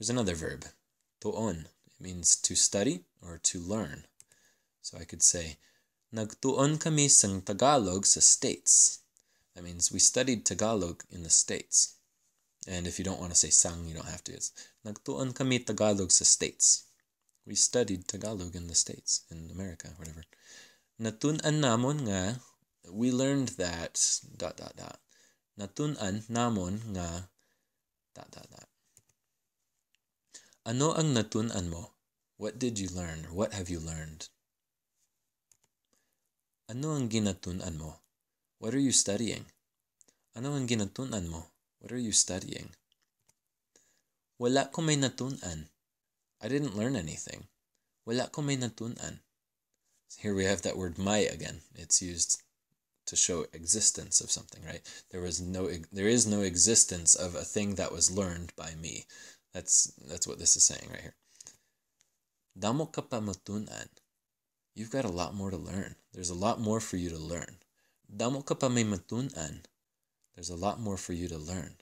There's another verb, tuon. It means to study or to learn. So I could say, Nagtuon kami sang Tagalog sa States. That means we studied Tagalog in the States. And if you don't want to say sang, you don't have to. It's Nagtuon kami Tagalog sa States. We studied Tagalog in the States, in America, whatever. Natunan namon nga, we learned that, dot, dot, dot. Natunan namon nga, dot, dot, dot. Ano ang natunan mo? What did you learn? What have you learned? Ano ang ginatunan mo? What are you studying? Ano ang ginatunan mo? What are you studying? Wala ko may natunan. I didn't learn anything. Wala ko may natunan. Here we have that word may again. It's used to show existence of something, right? There was no there is no existence of a thing that was learned by me. That's that's what this is saying right here. Damo ka pa you've got a lot more to learn. There's a lot more for you to learn. Damo ka pa matunan. There's a lot more for you to learn.